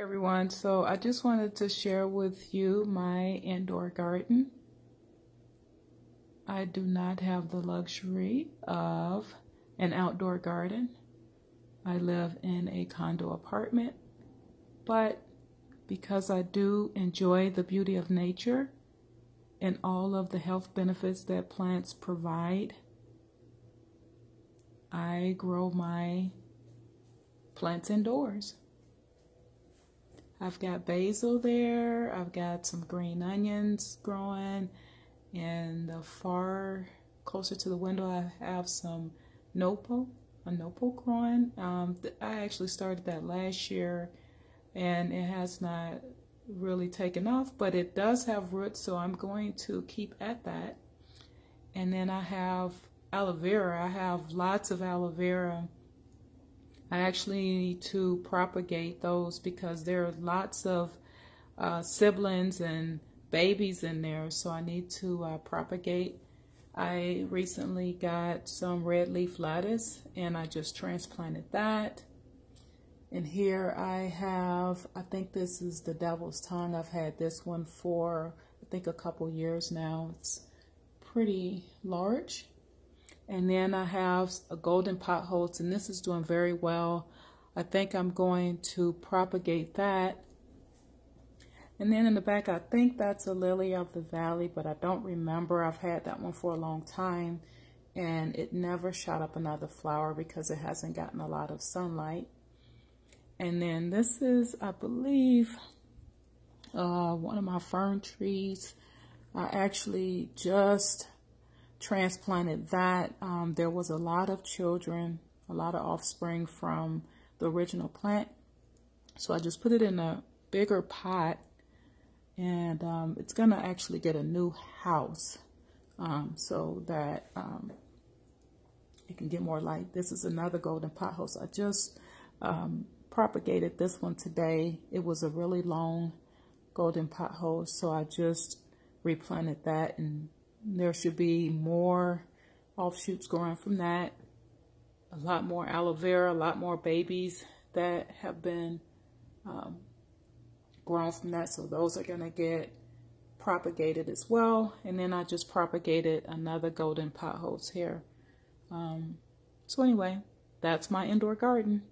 Everyone, so I just wanted to share with you my indoor garden. I do not have the luxury of an outdoor garden. I live in a condo apartment, but because I do enjoy the beauty of nature and all of the health benefits that plants provide, I grow my plants indoors. I've got basil there. I've got some green onions growing. And the far closer to the window, I have some nopal, a nopal growing. Um, I actually started that last year and it has not really taken off, but it does have roots, so I'm going to keep at that. And then I have aloe vera. I have lots of aloe vera I actually need to propagate those because there are lots of uh, siblings and babies in there, so I need to uh, propagate. I recently got some red leaf lettuce and I just transplanted that. And here I have, I think this is the devil's tongue. I've had this one for, I think, a couple years now. It's pretty large. And then I have a golden pothos, and this is doing very well. I think I'm going to propagate that. And then in the back, I think that's a lily of the valley, but I don't remember. I've had that one for a long time, and it never shot up another flower because it hasn't gotten a lot of sunlight. And then this is, I believe, uh, one of my fern trees. I actually just transplanted that, um, there was a lot of children, a lot of offspring from the original plant. So I just put it in a bigger pot and um, it's going to actually get a new house um, so that um, it can get more light. This is another golden pothos. I just um, propagated this one today. It was a really long golden pothos, so I just replanted that and there should be more offshoots growing from that. A lot more aloe vera, a lot more babies that have been um, grown from that. So those are going to get propagated as well. And then I just propagated another golden pothos here. Um, so anyway, that's my indoor garden.